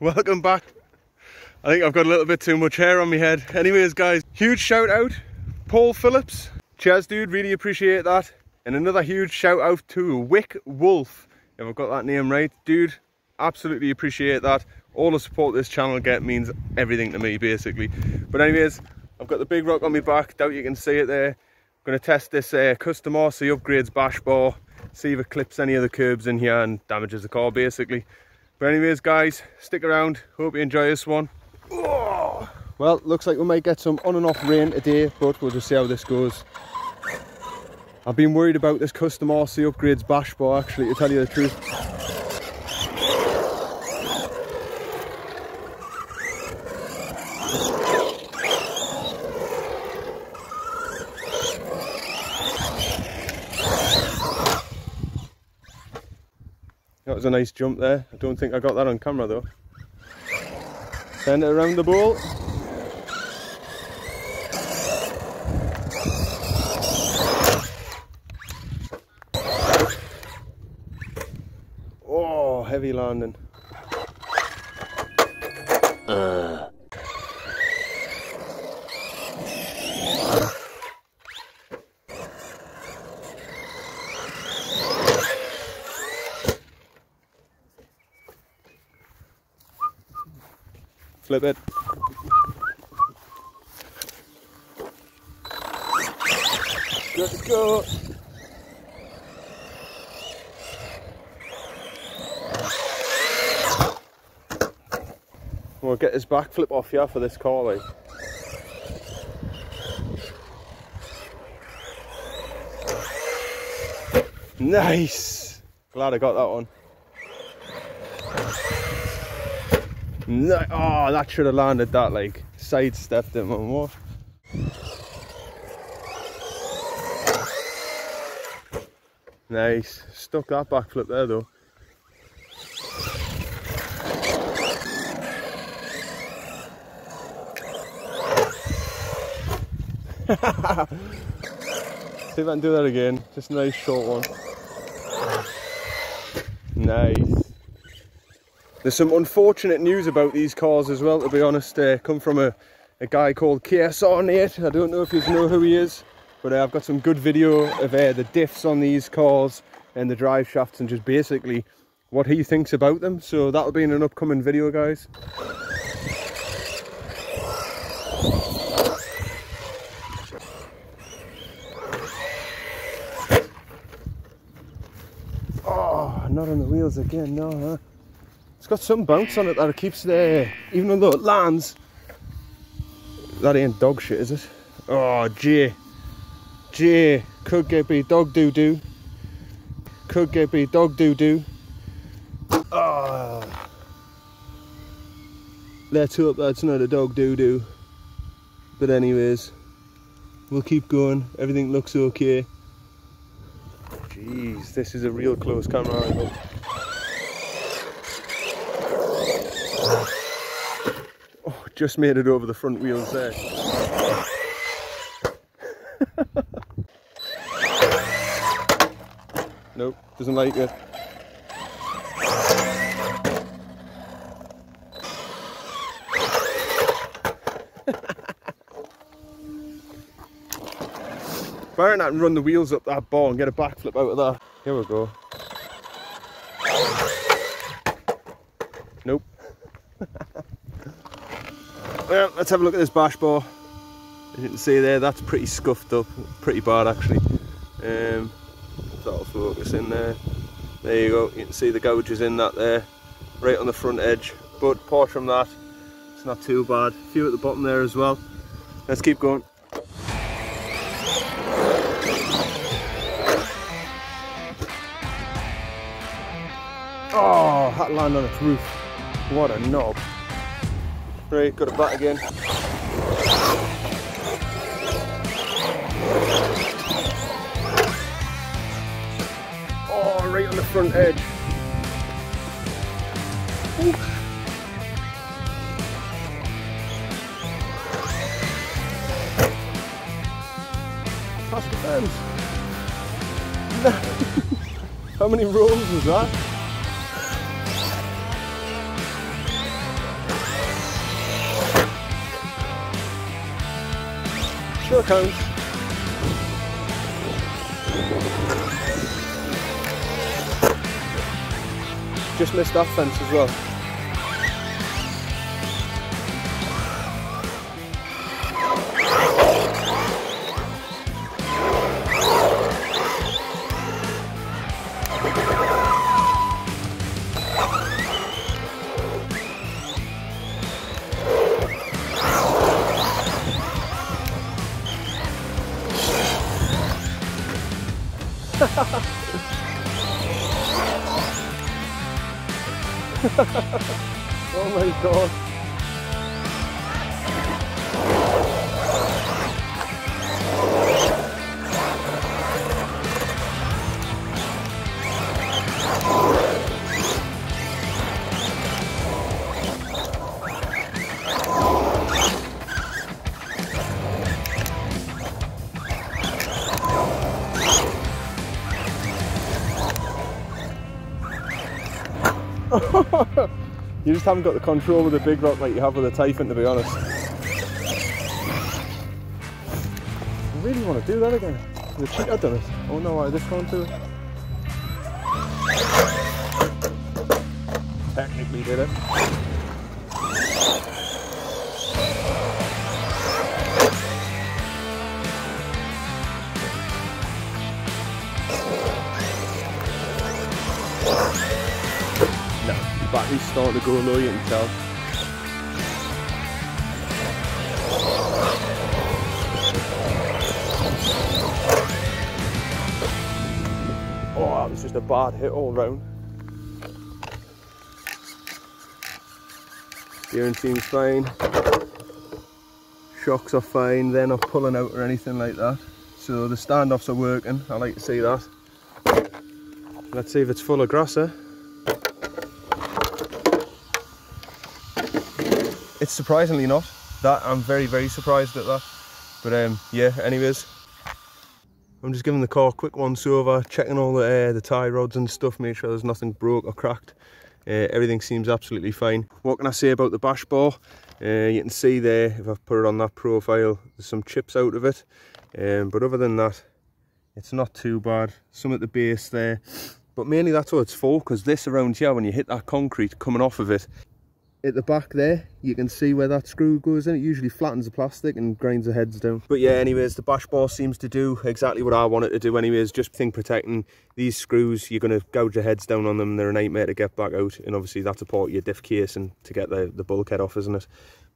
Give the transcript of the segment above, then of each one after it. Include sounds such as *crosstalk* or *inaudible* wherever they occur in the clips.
welcome back. I think I've got a little bit too much hair on my head. Anyways, guys, huge shout out, Paul Phillips. Cheers, dude, really appreciate that. And another huge shout out to Wick Wolf, if I've got that name right. Dude, absolutely appreciate that. All the support this channel get means everything to me, basically. But anyways, I've got the big rock on my back, doubt you can see it there. I'm going to test this uh, custom RC upgrades bash bar, see if it clips any of the curbs in here and damages the car, basically. But anyways, guys, stick around. Hope you enjoy this one. Well, looks like we might get some on and off rain today, but we'll just see how this goes. I've been worried about this custom RC upgrades bash bar, actually, to tell you the truth. Was a nice jump there. I don't think I got that on camera though. Send it around the ball. Oh, heavy landing. Uh. Flip it. Let's go. We'll get his backflip off here for this car, like. Nice! Glad I got that one. No, oh, that should have landed that, like, sidestepped it. What? Nice. Stuck that backflip there, though. *laughs* See if I can do that again. Just a nice short one. Nice. There's some unfortunate news about these cars as well, to be honest. Uh, come from a, a guy called KSR Nate. I don't know if you know who he is, but uh, I've got some good video of uh, the diffs on these cars and the drive shafts and just basically what he thinks about them. So that'll be in an upcoming video, guys. Oh, not on the wheels again, no, huh? Got some bounce on it that it keeps there, even though it lands. That ain't dog shit, is it? Oh, gee. Gee. Could get be dog doo doo. Could get be dog doo doo. Oh. Ah. Let's hope that's not a dog doo doo. But anyways, we'll keep going. Everything looks okay. Jeez, this is a real close camera angle. Just made it over the front wheels there. *laughs* nope, doesn't like it. *laughs* Why don't run the wheels up that ball and get a backflip out of that? Here we go. Nope. *laughs* well, let's have a look at this bash bar. As you can see there, that's pretty scuffed up, pretty bad actually. Um, that'll focus in there. There you go, you can see the gouges in that there, right on the front edge. But apart from that, it's not too bad. A few at the bottom there as well. Let's keep going. Oh, that land on its roof. What a knob. Got it back again. Oh, right on the front edge. Ooh. *laughs* How many rolls was that? Still counts. Just missed that fence as well. *laughs* oh my god. *laughs* you just haven't got the control with a big rock like you have with a Typhon to be honest. I really want to do that again. The cheetah done it. Oh no, why this one too? Technically did it. Starting to go low, you can tell. Oh, that was just a bad hit all round. Steering seems fine. Shocks are fine, they're not pulling out or anything like that. So the standoffs are working, I like to see that. Let's see if it's full of grasser. Eh? It's surprisingly not. That I'm very, very surprised at that. But um, yeah, anyways, I'm just giving the car a quick once over, checking all the uh, the tie rods and stuff, make sure there's nothing broke or cracked. Uh, everything seems absolutely fine. What can I say about the bash bar? Uh, you can see there, if I put it on that profile, there's some chips out of it. Um, but other than that, it's not too bad. Some at the base there. But mainly that's what it's for, because this around here, when you hit that concrete coming off of it, at the back there you can see where that screw goes in. It usually flattens the plastic and grinds the heads down. But yeah anyways the bash bar seems to do exactly what i want it to do anyways. Just think protecting these screws you're going to gouge your heads down on them. They're a nightmare to get back out and obviously that's a part of your diff case and to get the the bulkhead off isn't it?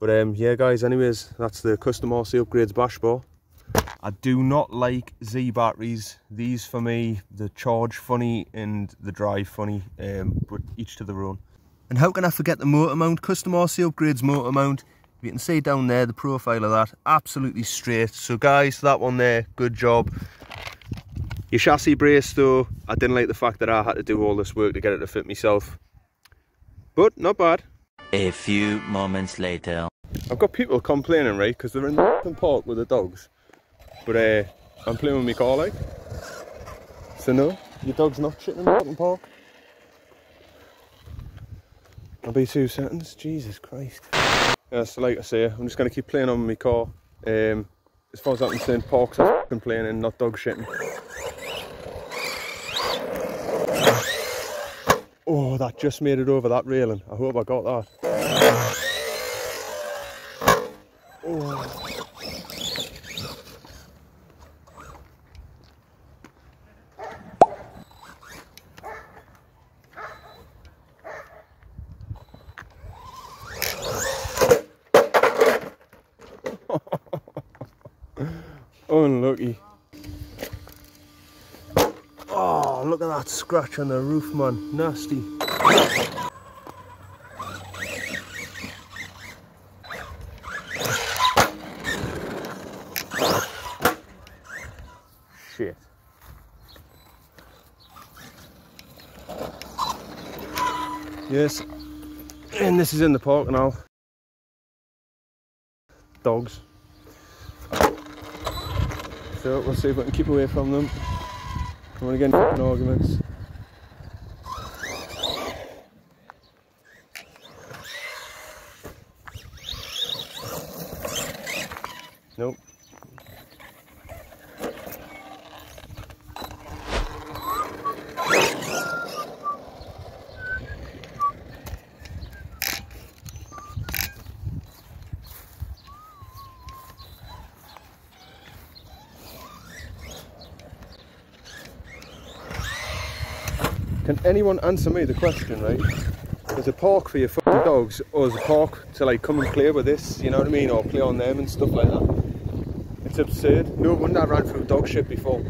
But um yeah guys anyways that's the custom rc upgrades bash bar. I do not like Zeee batteries. These for me, the charge funny and the drive funny, um, but each to their own. And how can I forget the motor mount? Custom RC Upgrades motor mount. You can see down there the profile of that, absolutely straight. So guys, that one there, good job. Your chassis brace though, I didn't like the fact that I had to do all this work to get it to fit myself. But not bad. A few moments later. I've got people complaining, right, because they're in the park with the dogs. But uh, I'm playing with my car, like. So no, your dog's not shitting in the park. I'll be two seconds. Jesus Christ. Yeah, so like I say, I'm just going to keep playing on my car. Um, as far as I'm concerned, parks are fucking playing and not dog shitting. Oh, that just made it over that railing. I hope I got that. Unlucky. Oh, look at that scratch on the roof, man. Nasty. Shit. Yes. And this is in the park now. Dogs. So we'll see if we can keep away from them. Come on again, fucking arguments. Nope. Can anyone answer me the question, right? Is a park for your fucking dogs or is a park to like come and play with this, you know what I mean? Or play on them and stuff like that. It's absurd. No wonder I ran through dog shit before.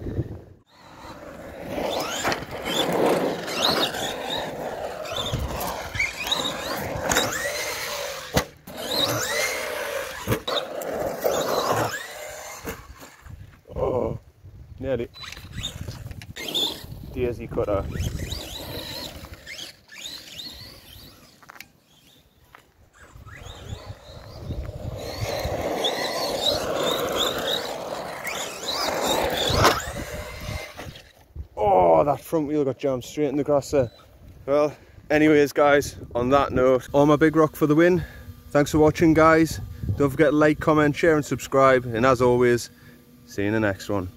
Oh, nearly. Daisy cutter. That front wheel got jammed straight in the grass there. Well, anyways, guys, on that note, all my big rock for the win. Thanks for watching, guys. Don't forget to like, comment, share, and subscribe. And as always, see you in the next one.